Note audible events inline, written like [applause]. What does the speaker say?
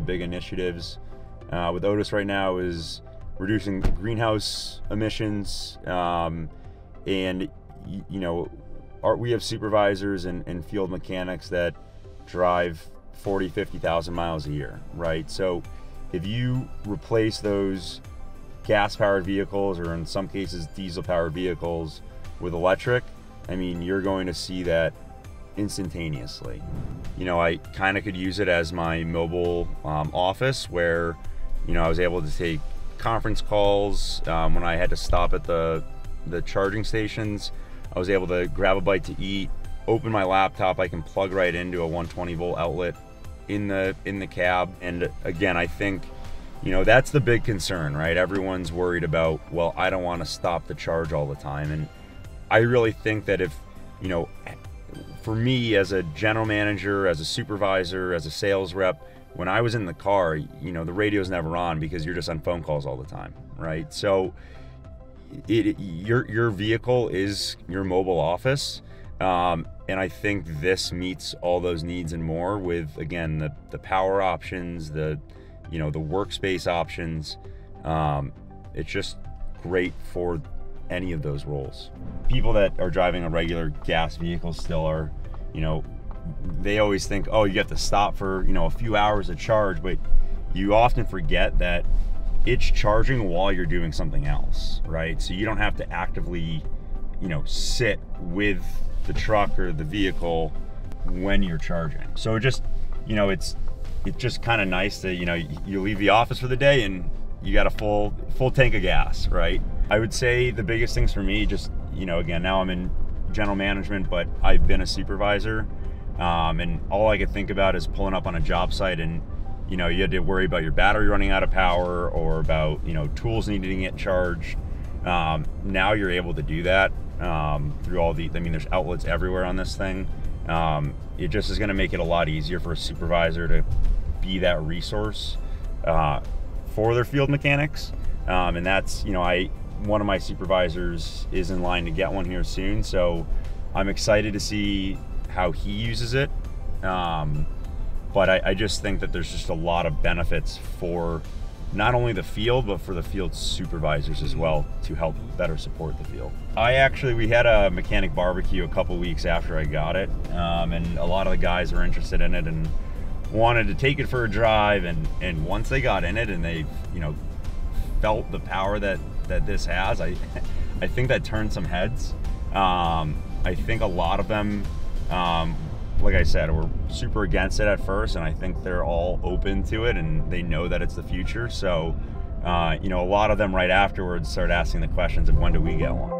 the big initiatives uh, with Otis right now is reducing greenhouse emissions, um, and you know, our, we have supervisors and, and field mechanics that drive 40, 50,000 miles a year, right? So if you replace those gas powered vehicles or in some cases diesel powered vehicles with electric, I mean, you're going to see that instantaneously. You know, I kind of could use it as my mobile um, office where, you know, I was able to take conference calls um, when I had to stop at the the charging stations. I was able to grab a bite to eat, open my laptop. I can plug right into a 120 volt outlet in the in the cab. And again, I think you know that's the big concern, right? Everyone's worried about well, I don't want to stop the charge all the time, and I really think that if you know, for me as a general manager, as a supervisor, as a sales rep, when I was in the car, you know, the radio's never on because you're just on phone calls all the time, right? So it, it, your your vehicle is your mobile office, um, and I think this meets all those needs and more. With again the the power options, the you know the workspace options. Um, it's just great for any of those roles. People that are driving a regular gas vehicle still are, you know, they always think, oh, you have to stop for you know a few hours to charge, but you often forget that it's charging while you're doing something else, right? So you don't have to actively, you know, sit with the truck or the vehicle when you're charging. So just, you know, it's it's just kind of nice that you know you leave the office for the day and you got a full full tank of gas, right? I would say the biggest things for me, just you know, again, now I'm in general management, but I've been a supervisor, um, and all I could think about is pulling up on a job site and you know you had to worry about your battery running out of power or about you know tools needing to get charged. Um, now you're able to do that um, through all the i mean there's outlets everywhere on this thing. Um, it just is going to make it a lot easier for a supervisor to be that resource uh, for their field mechanics. Um, and that's you know i one of my supervisors is in line to get one here soon so i'm excited to see how he uses it. Um, but I, I, just think that there's just a lot of benefits for not only the field but for the field supervisors as well to help better support the field. I actually we had a mechanic barbecue a couple weeks after i got it um, and a lot of the guys were interested in it and wanted to take it for a drive and and once they got in it and they you know felt the power that that this has i [laughs] i think that turned some heads um, i think a lot of them um, like I said, we're super against it at first, and I think they're all open to it and they know that it's the future. So, uh, you know, a lot of them right afterwards start asking the questions of when do we get one.